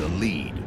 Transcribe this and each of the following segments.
the lead.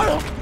哎呦